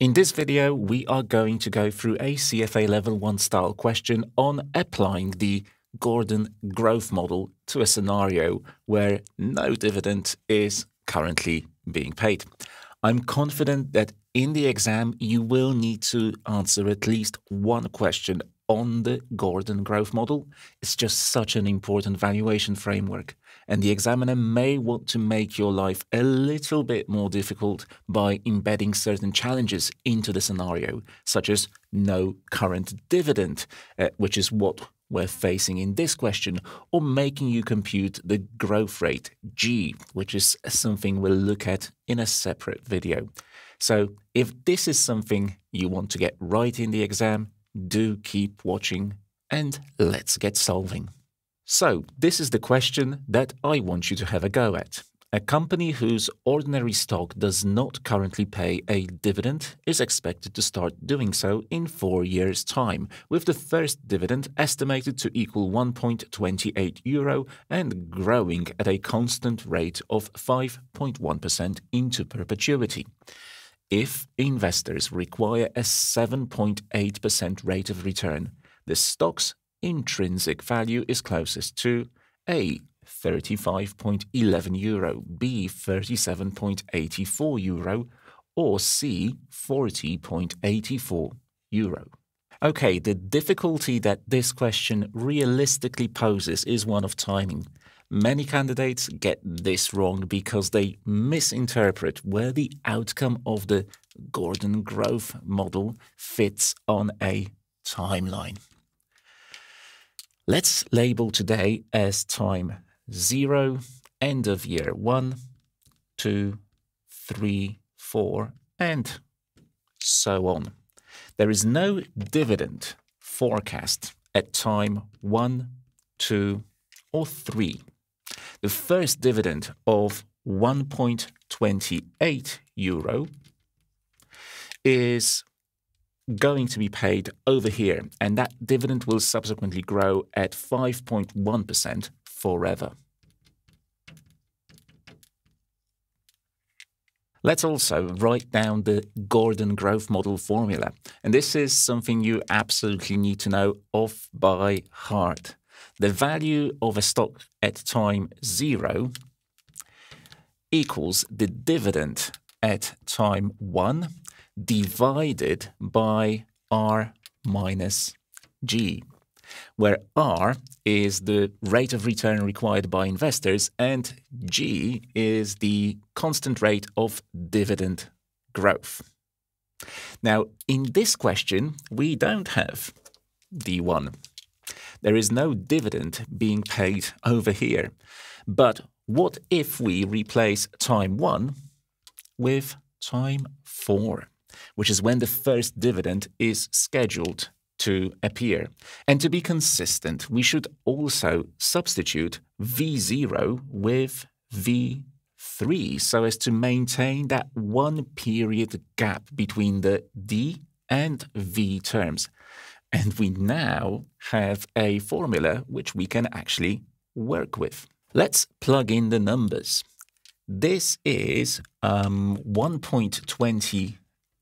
In this video, we are going to go through a CFA Level 1 style question on applying the Gordon growth model to a scenario where no dividend is currently being paid. I'm confident that in the exam you will need to answer at least one question on the Gordon growth model. It's just such an important valuation framework, and the examiner may want to make your life a little bit more difficult by embedding certain challenges into the scenario, such as no current dividend, uh, which is what we're facing in this question, or making you compute the growth rate, G, which is something we'll look at in a separate video. So if this is something you want to get right in the exam, do keep watching and let's get solving. So, this is the question that I want you to have a go at. A company whose ordinary stock does not currently pay a dividend is expected to start doing so in four years' time, with the first dividend estimated to equal 1.28 euro and growing at a constant rate of 5.1% into perpetuity. If investors require a 7.8% rate of return, the stock's intrinsic value is closest to A. 35.11 euro, B 37.84 euro, or C 40.84 euro. Okay, the difficulty that this question realistically poses is one of timing. Many candidates get this wrong because they misinterpret where the outcome of the Gordon growth model fits on a timeline. Let's label today as time 0, end of year 1, 2, 3, 4, and so on. There is no dividend forecast at time 1, 2, or 3 the first dividend of 1.28 euro is going to be paid over here, and that dividend will subsequently grow at 5.1% forever. Let's also write down the Gordon growth model formula. And this is something you absolutely need to know off by heart the value of a stock at time zero equals the dividend at time one divided by R minus G, where R is the rate of return required by investors and G is the constant rate of dividend growth. Now, in this question, we don't have D1 there is no dividend being paid over here. But what if we replace time 1 with time 4, which is when the first dividend is scheduled to appear? And to be consistent, we should also substitute V0 with V3 so as to maintain that one period gap between the D and V terms. And we now have a formula which we can actually work with. Let's plug in the numbers. This is um,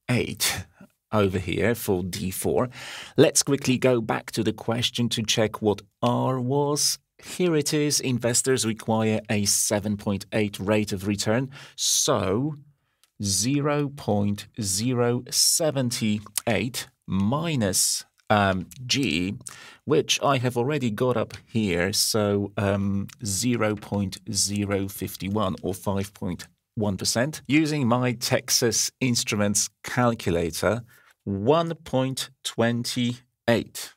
1.28 over here for D4. Let's quickly go back to the question to check what R was. Here it is. Investors require a 7.8 rate of return. So 0.078 minus um, G, which I have already got up here, so um, 0.051 or 5.1%. Using my Texas Instruments calculator, 1.28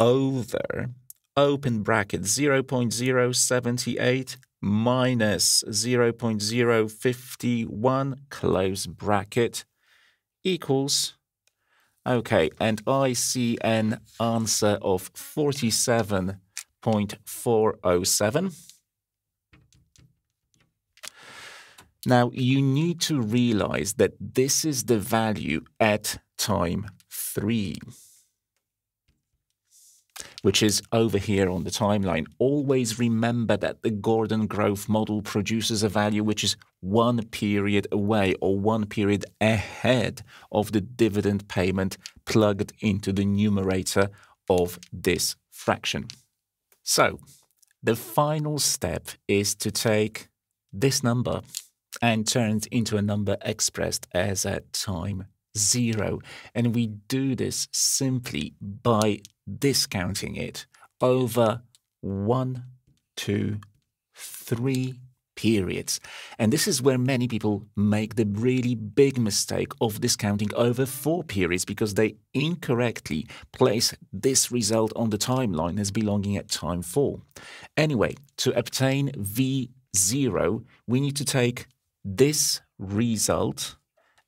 over open bracket 0.078 minus 0.051 close bracket equals Okay, and I see an answer of 47.407. Now, you need to realize that this is the value at time 3. which is over here on the timeline, always remember that the Gordon growth model produces a value which is one period away or one period ahead of the dividend payment plugged into the numerator of this fraction. So the final step is to take this number and turn it into a number expressed as at time zero. And we do this simply by discounting it over one, two, three periods. And this is where many people make the really big mistake of discounting over four periods because they incorrectly place this result on the timeline as belonging at time four. Anyway, to obtain V0, we need to take this result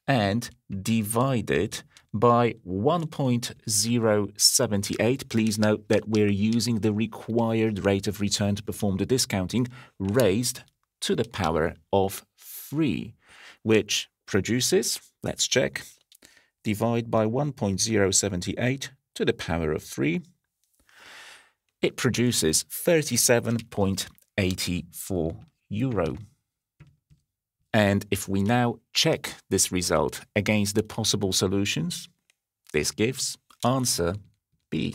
and divide it by 1.078. Please note that we're using the required rate of return to perform the discounting raised to the power of 3, which produces, let's check, divide by 1.078 to the power of 3. It produces 37.84 euro. And if we now check this result against the possible solutions, this gives answer B.